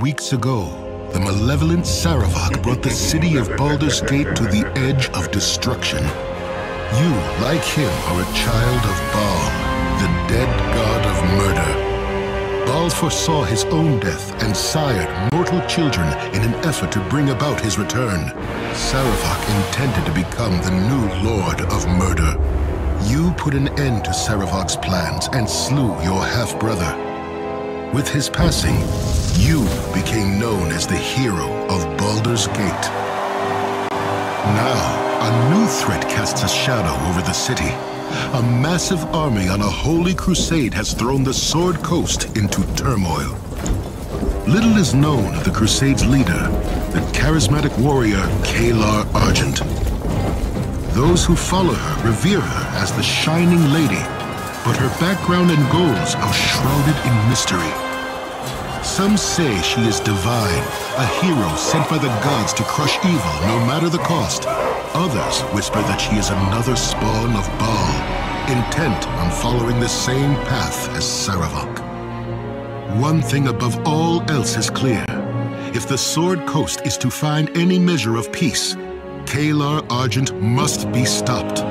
Weeks ago, the malevolent Sarevok brought the city of Baldur's Gate to the edge of destruction. You, like him, are a child of Baal, the dead god of murder. Baal foresaw his own death and sired mortal children in an effort to bring about his return. Sarevok intended to become the new lord of murder. You put an end to Sarevok's plans and slew your half-brother. With his passing, you became known as the hero of Baldur's Gate. Now, a new threat casts a shadow over the city. A massive army on a holy crusade has thrown the Sword Coast into turmoil. Little is known of the Crusade's leader, the charismatic warrior Caelar Argent. Those who follow her revere her as the Shining Lady, but her background and goals are shrouded in mystery. Some say she is divine, a hero sent by the gods to crush evil no matter the cost. Others whisper that she is another spawn of Baal, intent on following the same path as Sarevok. One thing above all else is clear. If the Sword Coast is to find any measure of peace, Caelar Argent must be stopped.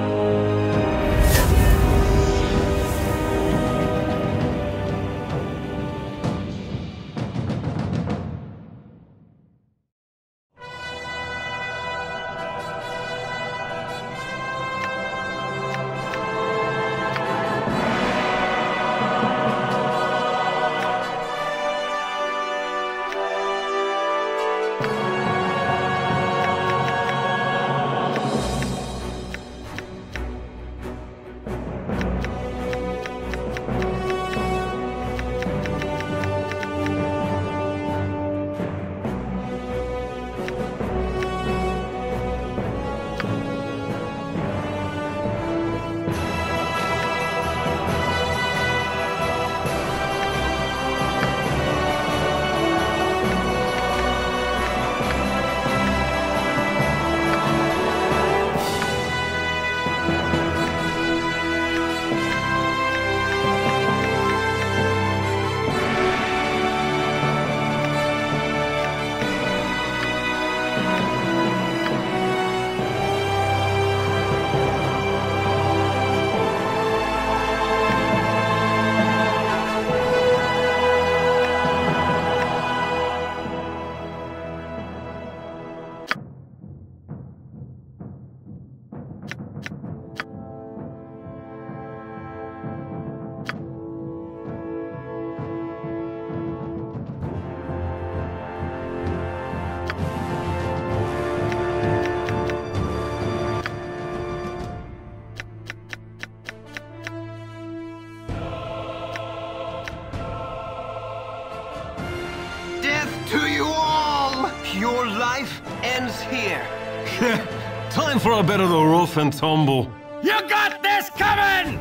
A bit of the rough and tumble. You got this coming!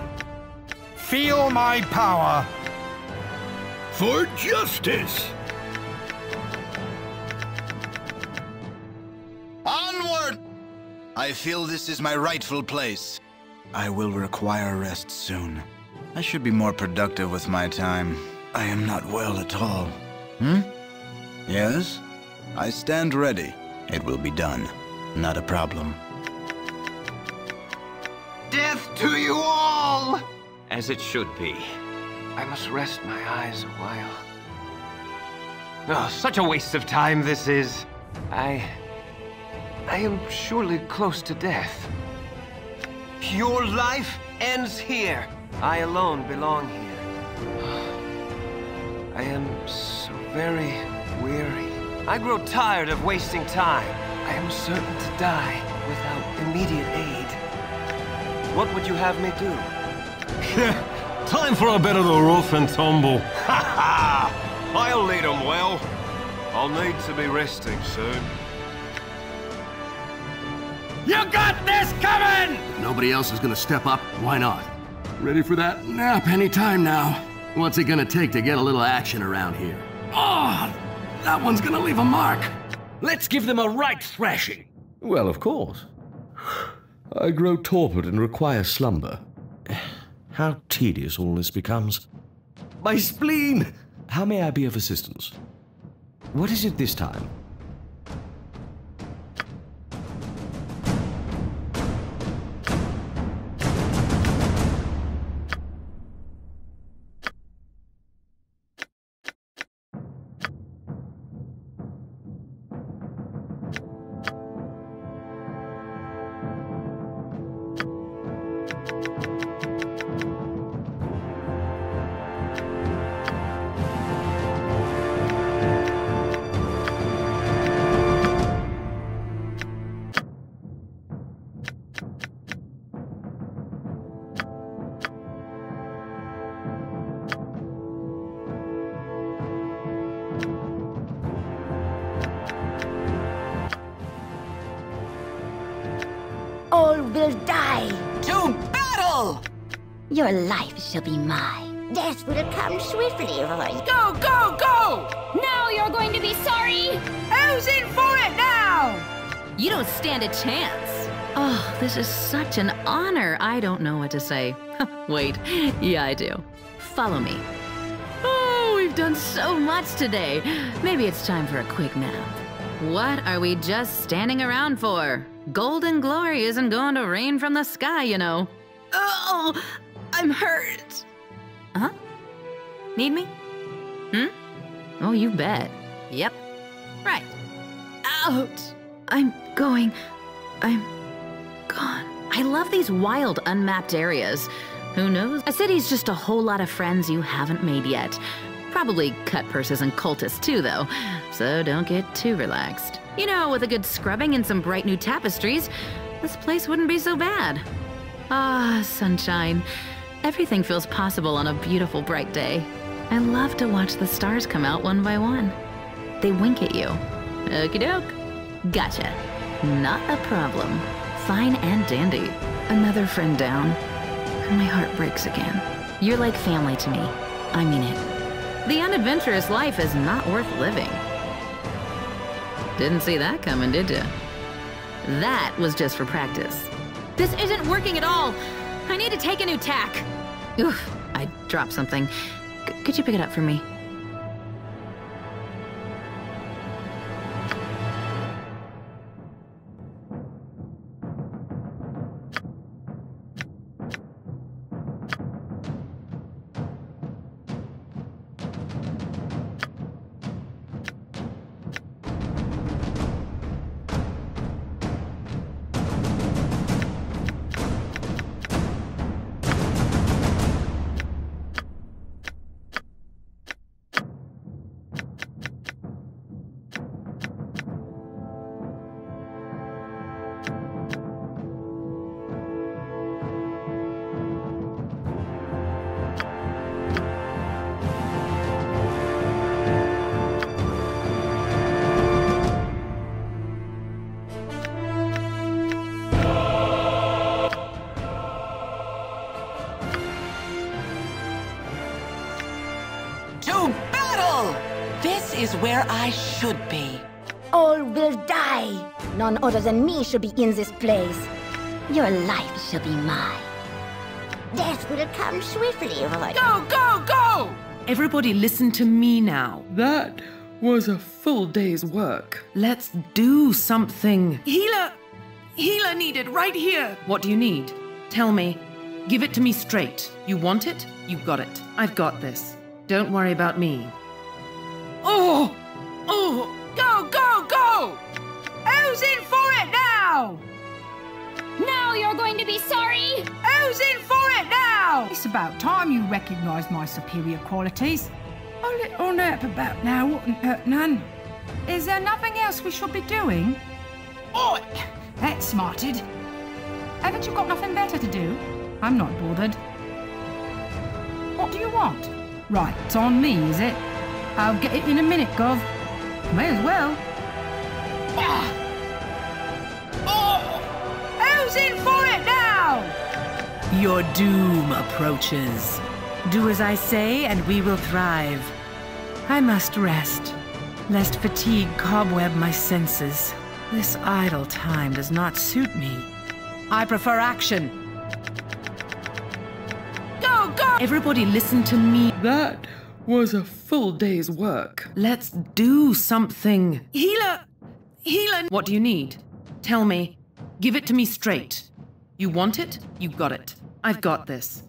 Feel my power. For justice! Onward! I feel this is my rightful place. I will require rest soon. I should be more productive with my time. I am not well at all. Hmm? Yes? I stand ready. It will be done. Not a problem. Death to you all! As it should be. I must rest my eyes a while. Oh, such a waste of time this is. I... I am surely close to death. Your life ends here. I alone belong here. Ah, I am so very weary. I grow tired of wasting time. I am certain to die without immediate aid. What would you have me do? Time for a bit of the rough and tumble. Ha ha! I'll lead 'em well. I'll need to be resting soon. You got this coming! Nobody else is gonna step up. Why not? Ready for that nap any time now. What's it gonna take to get a little action around here? Oh, that one's gonna leave a mark. Let's give them a right thrashing. Well, of course. I grow torpid and require slumber. How tedious all this becomes. My spleen! How may I be of assistance? What is it this time? Your life shall be mine. Death will come swiftly, Roy. Go, go, go! Now you're going to be sorry! Who's in for it now? You don't stand a chance. Oh, this is such an honor. I don't know what to say. Wait, yeah, I do. Follow me. Oh, we've done so much today. Maybe it's time for a quick nap. What are we just standing around for? Golden glory isn't going to rain from the sky, you know. Oh, I'm hurt. Huh? Need me? Hmm? Oh, you bet. Yep. Right. Out. I'm going. I'm gone. I love these wild, unmapped areas. Who knows? A city's just a whole lot of friends you haven't made yet. Probably cut purses and cultists too, though, so don't get too relaxed. You know, with a good scrubbing and some bright new tapestries, this place wouldn't be so bad. Ah, sunshine. Everything feels possible on a beautiful, bright day. I love to watch the stars come out one by one. They wink at you. Okie doke. Gotcha. Not a problem. Fine and dandy. Another friend down. My heart breaks again. You're like family to me. I mean it. The unadventurous life is not worth living. Didn't see that coming, did you? That was just for practice. This isn't working at all. I need to take a new tack. Oof, I dropped something. C could you pick it up for me? To battle! This is where I should be. All will die. None other than me should be in this place. Your life shall be mine. Death will come swiftly, Roy. Go, go, go! Everybody listen to me now. That was a full day's work. Let's do something. Healer! Healer needed right here. What do you need? Tell me. Give it to me straight. You want it? You got it. I've got this. Don't worry about me. Oh! Oh! Go, go, go! Who's in for it now? Now you're going to be sorry! Who's in for it now? It's about time you recognised my superior qualities. A little nap about now wouldn't hurt none. Is there nothing else we should be doing? Oh, that's smarted. Haven't you got nothing better to do? I'm not bothered. What do you want? Right, it's on me, is it? I'll get it in a minute, Gov. May as well. Ah! Oh! Who's in for it now? Your doom approaches. Do as I say, and we will thrive. I must rest, lest fatigue cobweb my senses. This idle time does not suit me. I prefer action. Go, go! Everybody listen to me. That was a full day's work. Let's do something. Healer! Healer! What do you need? Tell me. Give it to me straight. You want it? You got it. I've got this.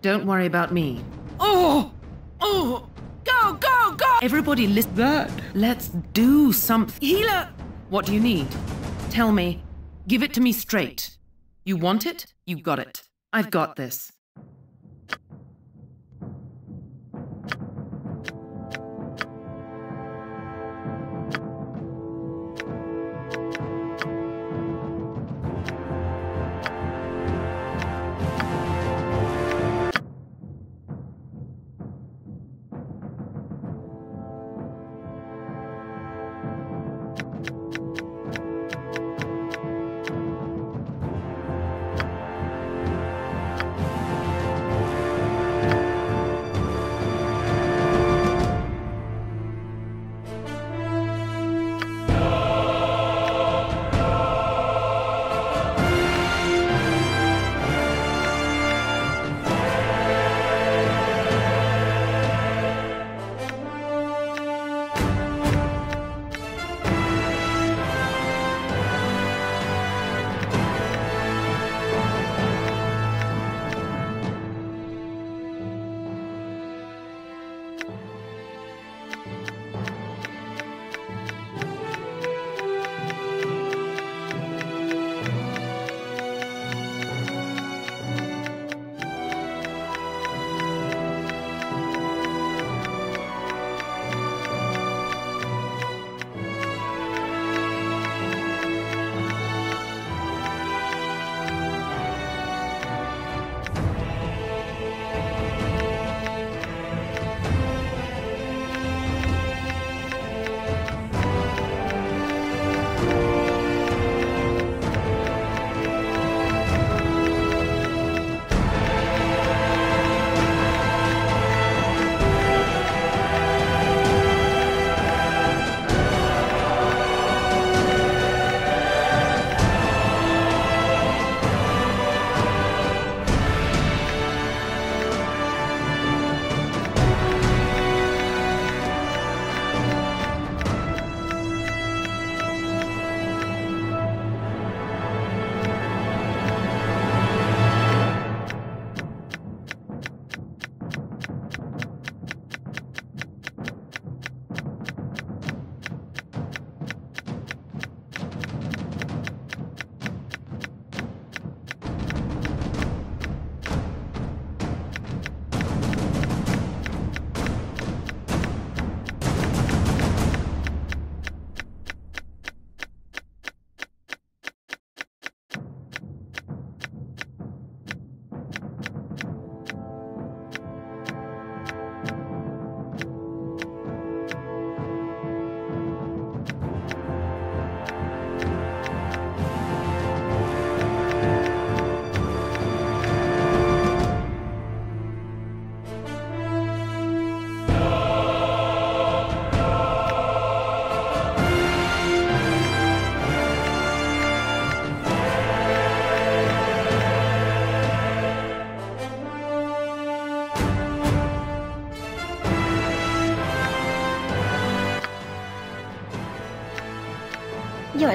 Don't worry about me. Oh! Oh! Go, go, go! Everybody listen. That. Let's do something. Healer! What do you need? Tell me. Give it to me straight. You want it? You got it. I've got this.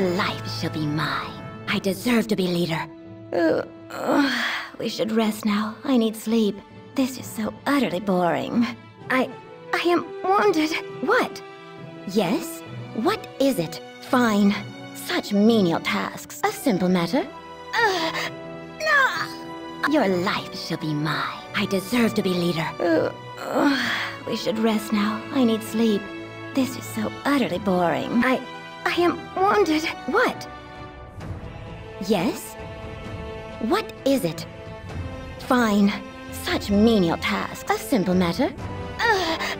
Life shall be mine. I deserve to be leader. Uh, uh, we should rest now. I need sleep. This is so utterly boring. I... I am wounded. What? Yes? What is it? Fine. Such menial tasks. A simple matter. Uh, no! Your life shall be mine. I deserve to be leader. Uh, uh, we should rest now. I need sleep. This is so utterly boring. I... I am wounded. What? Yes? What is it? Fine. Such menial tasks. A simple matter. Uh,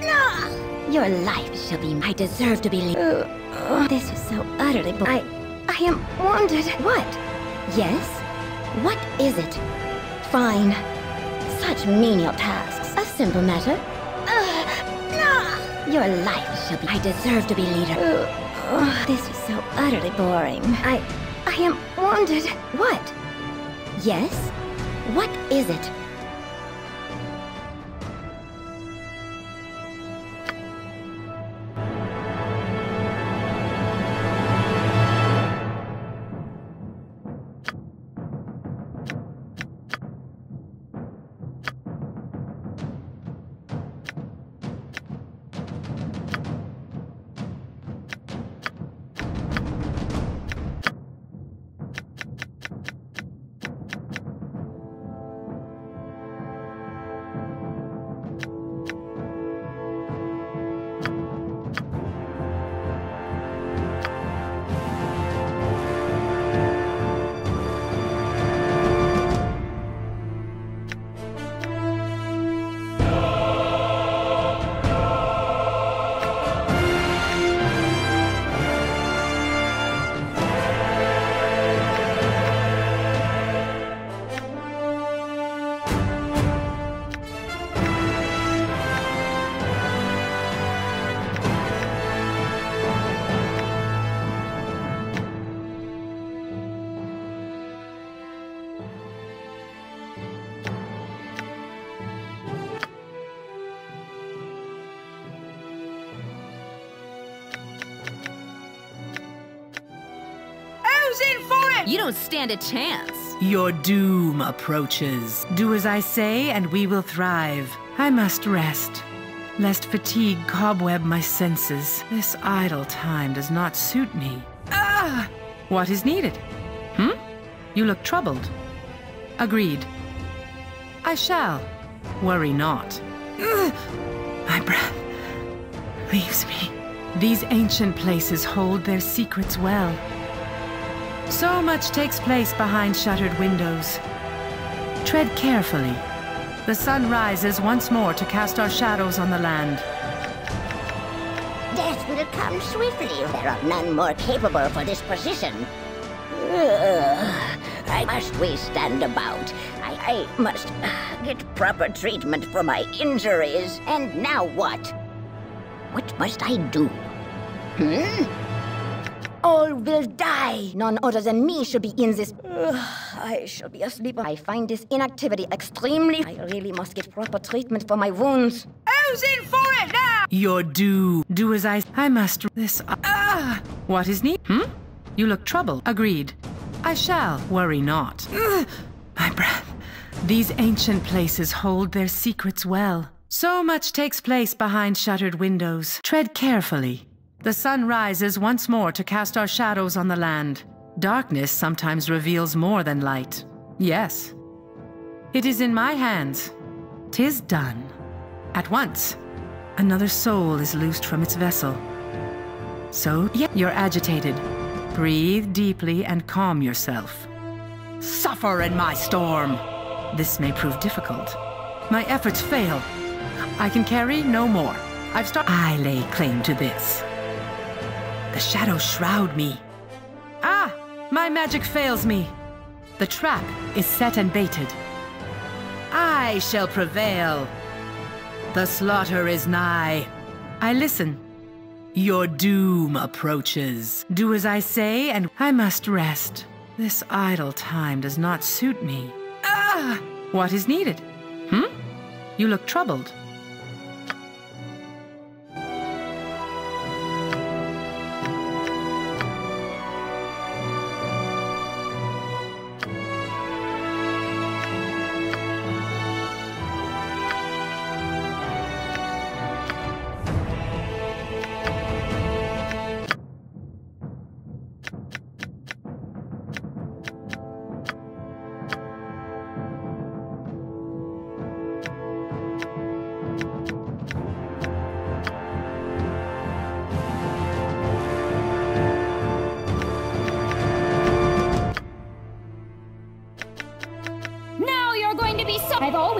no! Your life shall be I deserve to be uh, uh, This is so utterly bo- I... I am wounded. What? Yes? What is it? Fine. Such menial tasks. A simple matter. Uh, no! Your life shall be I deserve to be leader. Uh, this is so utterly boring. I... I am wounded. What? Yes? What is it? Who's in for it? You don't stand a chance. Your doom approaches. Do as I say, and we will thrive. I must rest, lest fatigue cobweb my senses. This idle time does not suit me. Ah! What is needed? Hmm? You look troubled. Agreed. I shall. Worry not. Ugh. My breath leaves me. These ancient places hold their secrets well. So much takes place behind shuttered windows. Tread carefully. The sun rises once more to cast our shadows on the land. Death will come swiftly. There are none more capable for this position. Ugh. I must we stand about. I, I must get proper treatment for my injuries. And now what? What must I do? Hmm? All will die. None other than me should be in this. Ugh, I shall be asleep. I find this inactivity extremely. I really must get proper treatment for my wounds. Who's in for it now? Your due. Do as I. I must. This. Ah! What is need? Hmm? You look troubled. Agreed. I shall. Worry not. Ugh, my breath. These ancient places hold their secrets well. So much takes place behind shuttered windows. Tread carefully. The sun rises once more to cast our shadows on the land. Darkness sometimes reveals more than light. Yes. It is in my hands. Tis done. At once, another soul is loosed from its vessel. So, yet you're agitated. Breathe deeply and calm yourself. Suffer in my storm! This may prove difficult. My efforts fail. I can carry no more. I've started. I lay claim to this. The shadows shroud me. Ah! My magic fails me. The trap is set and baited. I shall prevail. The slaughter is nigh. I listen. Your doom approaches. Do as I say, and I must rest. This idle time does not suit me. Ah! What is needed? Hmm? You look troubled.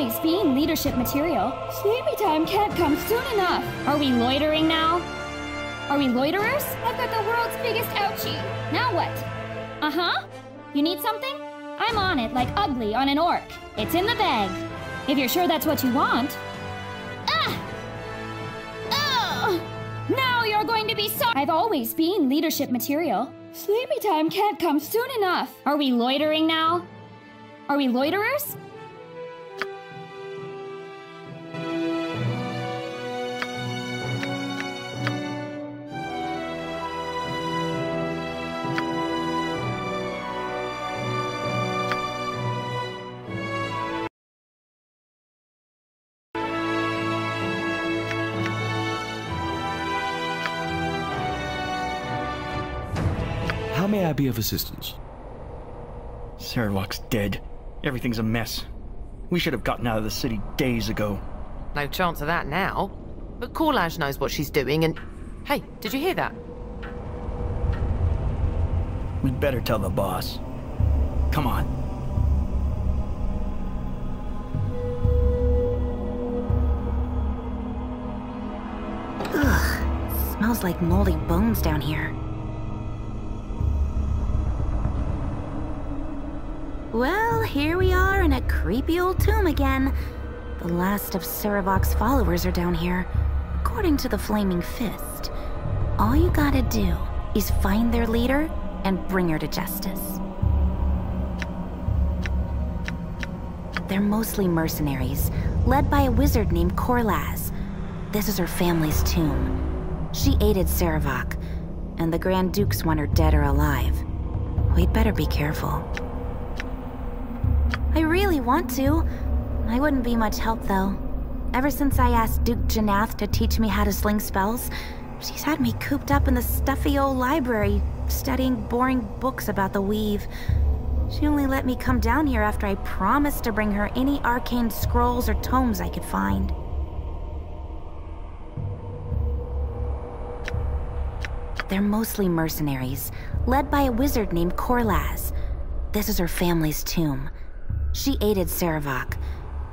Always been leadership material. Sleepy time can't come soon enough. Are we loitering now? Are we loiterers? I've got the world's biggest ouchie. Now what? Uh-huh. You need something? I'm on it like ugly on an orc. It's in the bag. If you're sure that's what you want. Ah! Oh! Now you're going to be so- I've always been leadership material. Sleepy time can't come soon enough. Are we loitering now? Are we loiterers? I be of assistance? Sarevok's dead. Everything's a mess. We should have gotten out of the city days ago. No chance of that now. But Corlage knows what she's doing and... Hey, did you hear that? We'd better tell the boss. Come on. Ugh, smells like moldy bones down here. Well, here we are in a creepy old tomb again. The last of Sarevok's followers are down here, according to the Flaming Fist. All you gotta do is find their leader and bring her to justice. They're mostly mercenaries, led by a wizard named Korlasz. This is her family's tomb. She aided Sarevok, and the Grand Dukes want her dead or alive. We'd better be careful. I really want to. I wouldn't be much help, though. Ever since I asked Duke Jannath to teach me how to sling spells, she's had me cooped up in the stuffy old library, studying boring books about the weave. She only let me come down here after I promised to bring her any arcane scrolls or tomes I could find. They're mostly mercenaries, led by a wizard named Korlasz. This is her family's tomb. She aided Sarevok,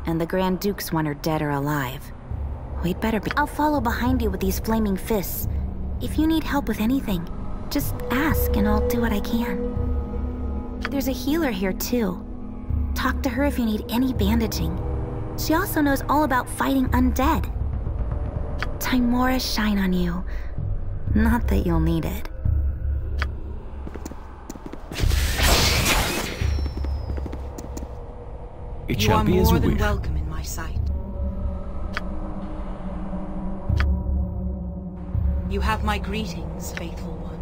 and the Grand Dukes want her dead or alive. We'd better be- I'll follow behind you with these flaming fists. If you need help with anything, just ask and I'll do what I can. There's a healer here too. Talk to her if you need any bandaging. She also knows all about fighting undead. Tymora shine on you. Not that you'll need it. It you shall are be more as you than wish. welcome in my sight. You have my greetings, faithful one.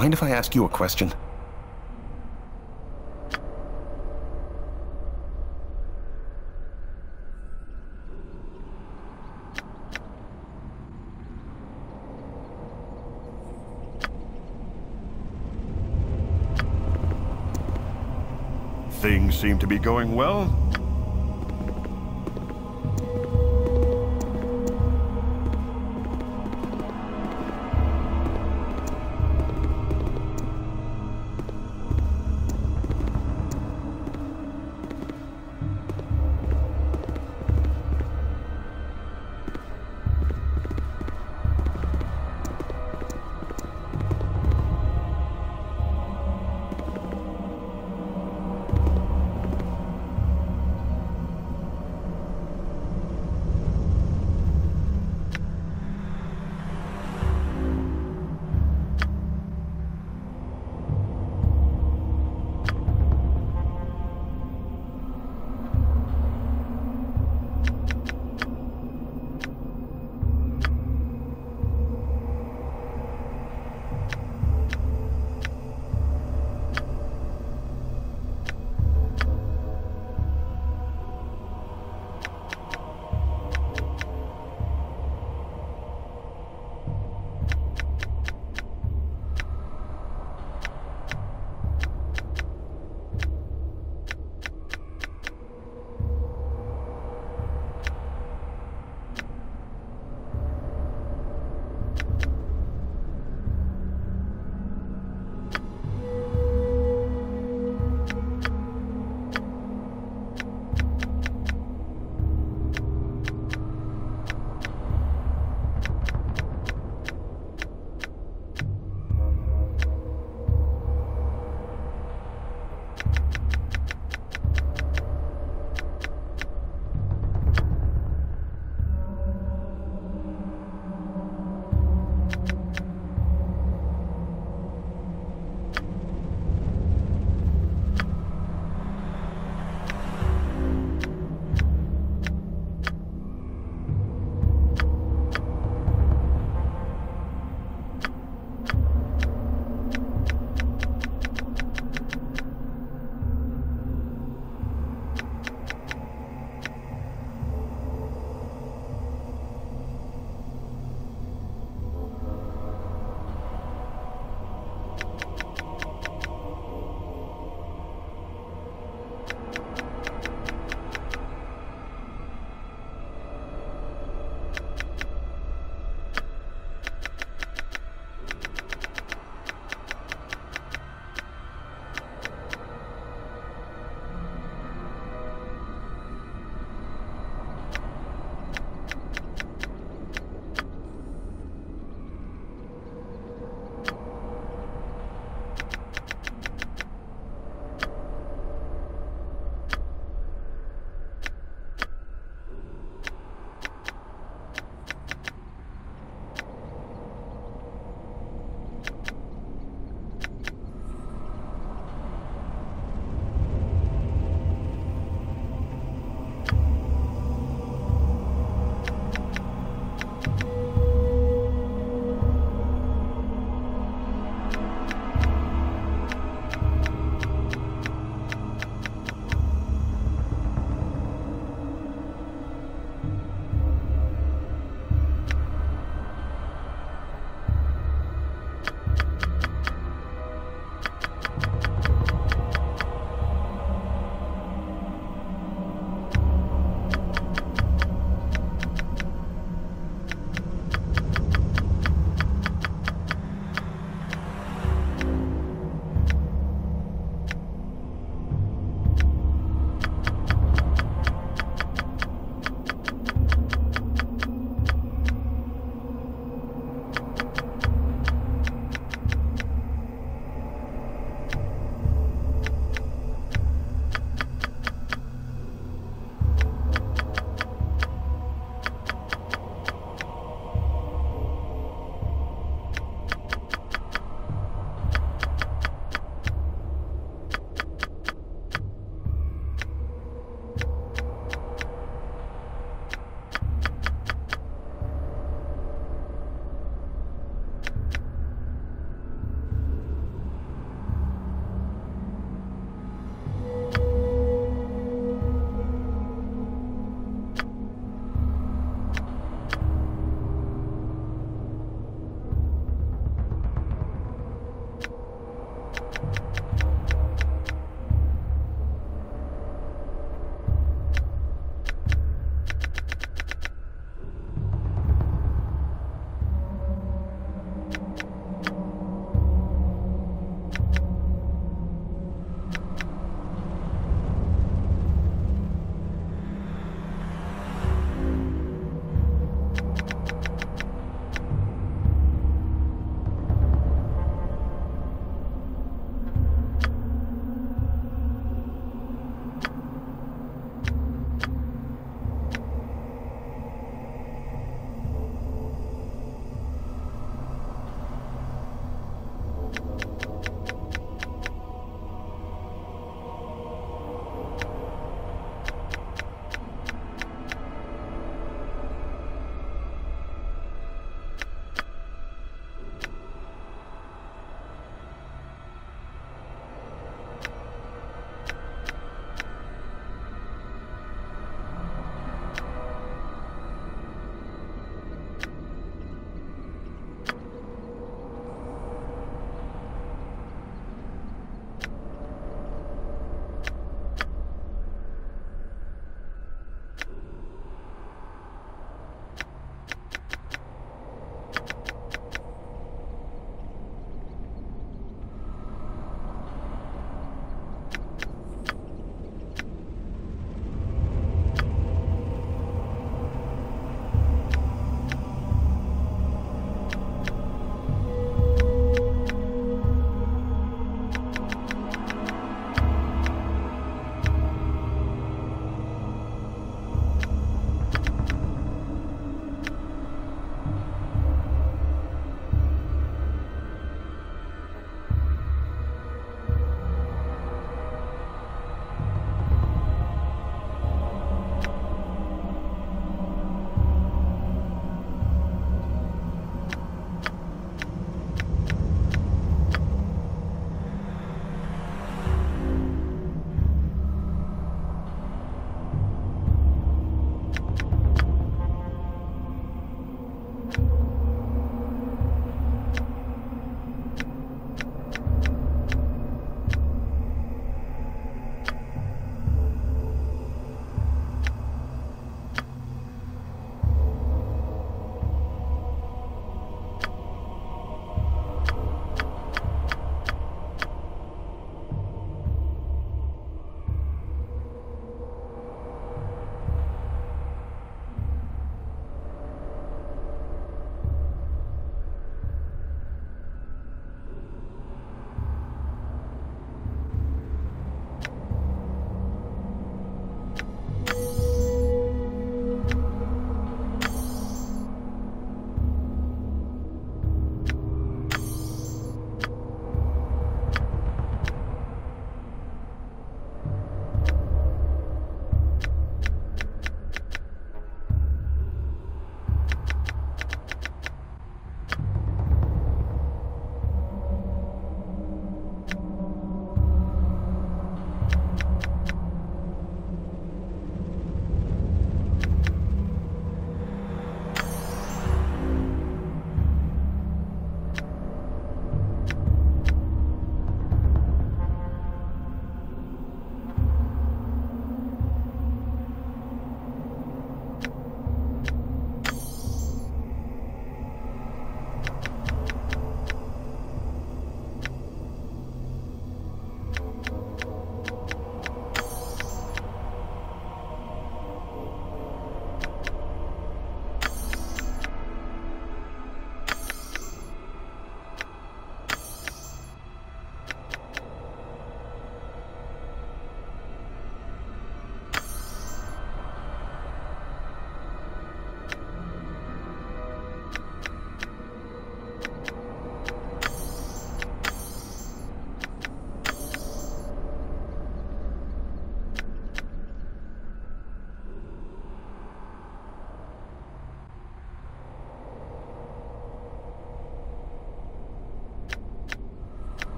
Mind if I ask you a question? Things seem to be going well.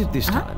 It this time?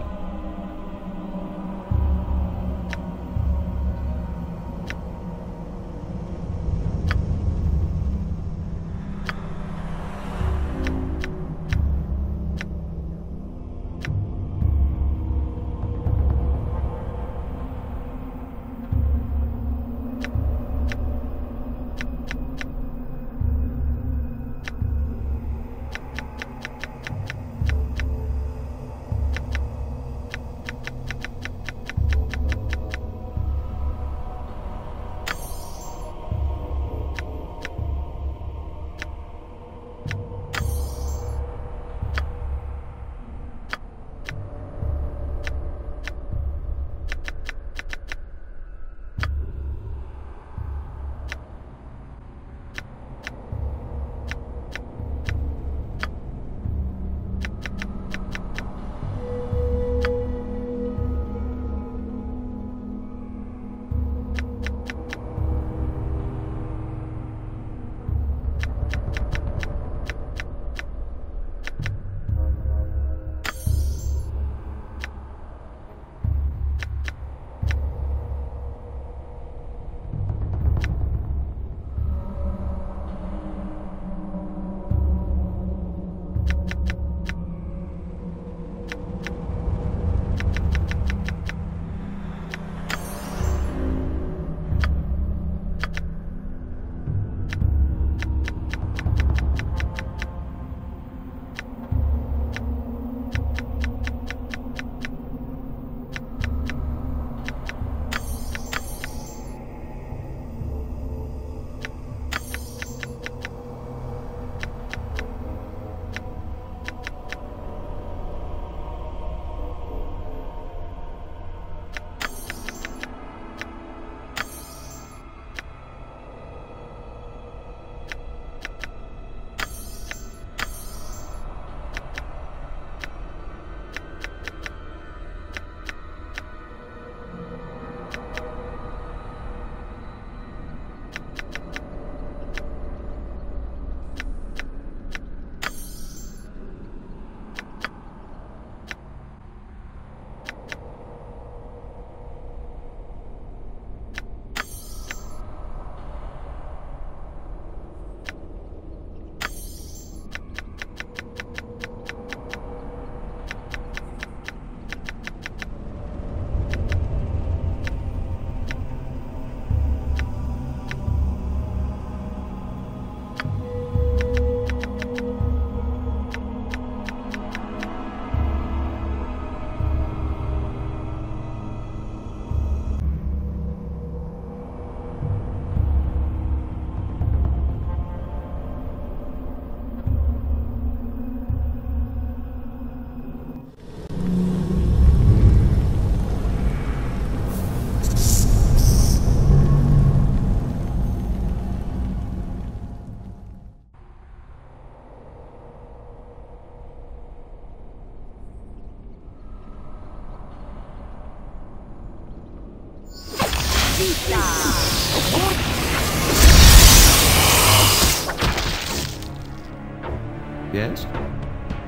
Yes?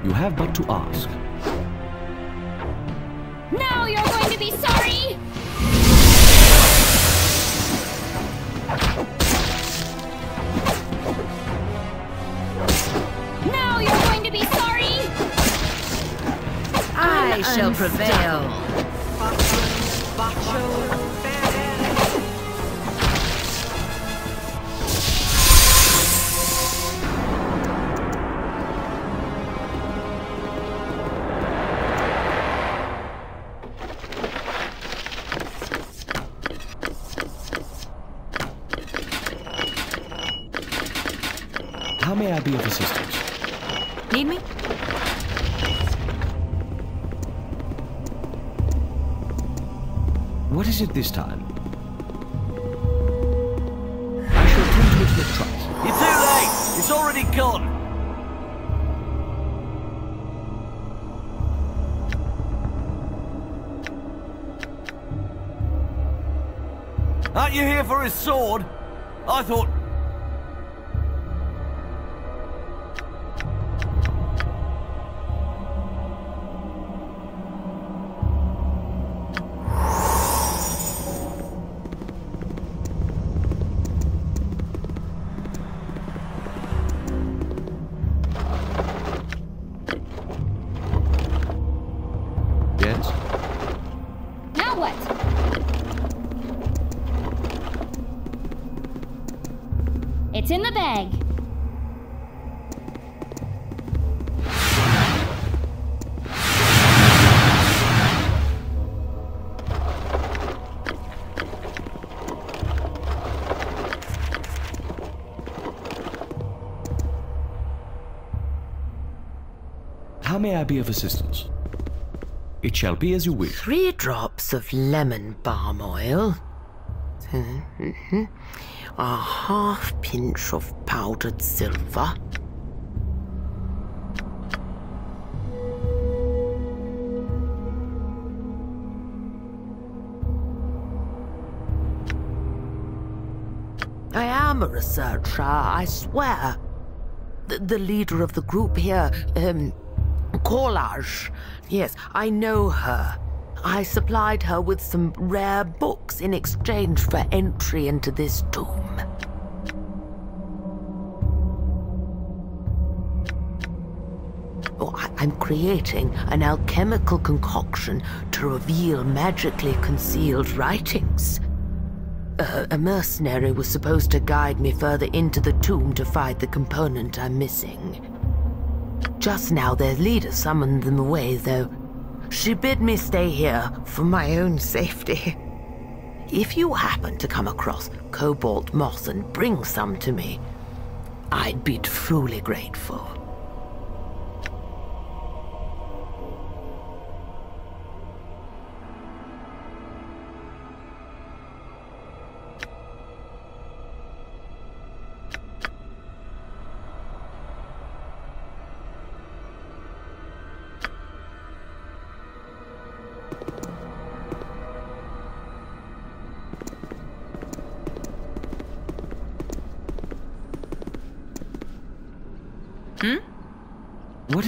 You have but to ask. Now you're going to be sorry! Now you're going to be sorry! I shall prevail. This time? I shall tend to it. You're too late! It's already gone! Aren't you here for his sword? I thought... It's in the bag. How may I be of assistance? It shall be as you wish. Three drops of lemon balm oil. A half pinch of powdered silver. I am a researcher, I swear. The, the leader of the group here, um, Korlasz. Yes, I know her. I supplied her with some rare books in exchange for entry into this tomb. Oh, I- I'm creating an alchemical concoction to reveal magically concealed writings. Uh, a mercenary was supposed to guide me further into the tomb to find the component I'm missing. Just now their leader summoned them away, though. She bid me stay here for my own safety. If you happen to come across cobalt moss and bring some to me, I'd be truly grateful.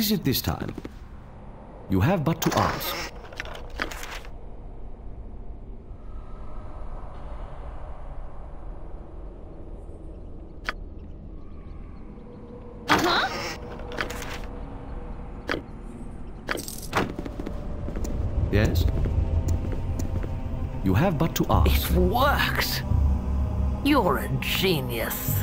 Is it this time? You have but to ask. Yes? You have but to ask. It works! You're a genius.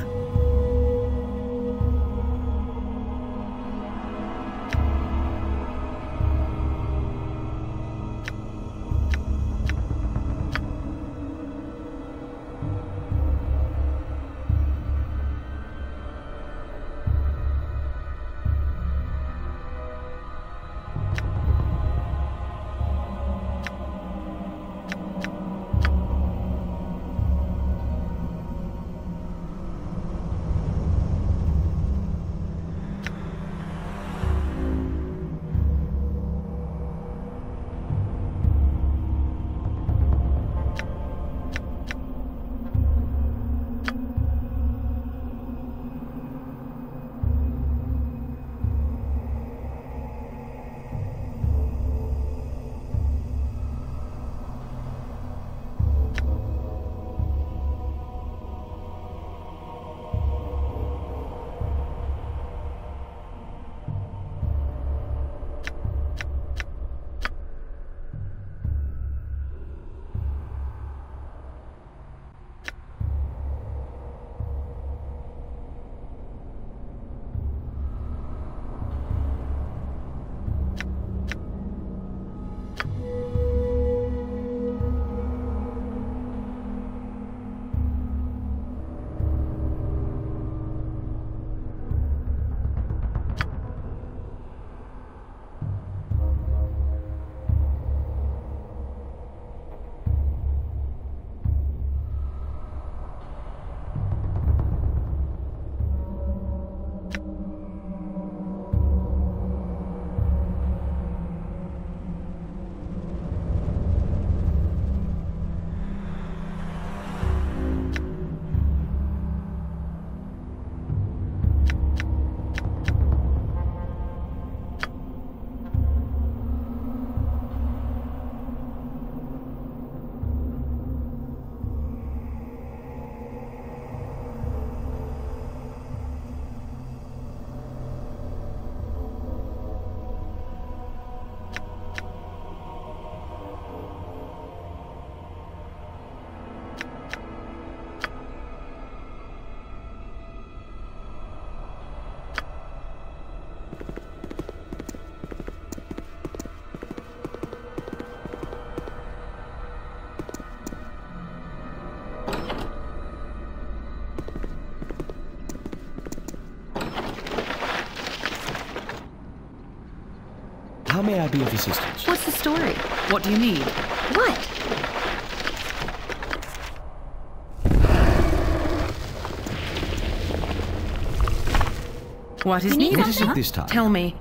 May I be of assistance? What's the story? What do you need? What? What is needed? What is it this time? Tell me.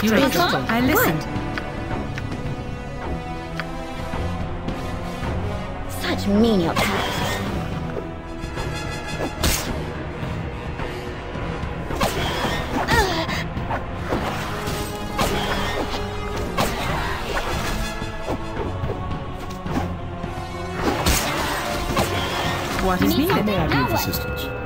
Give it to me, Fury. Huh? I listened. Such menial tasks. What is needed? May I be of assistance?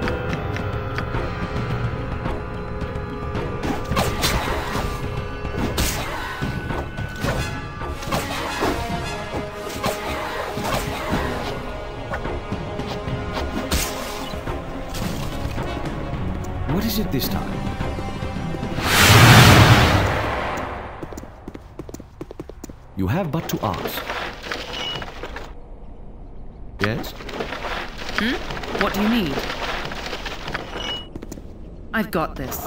Is it this time? You have but to ask. Yes? Hmm? What do you need? I've got this.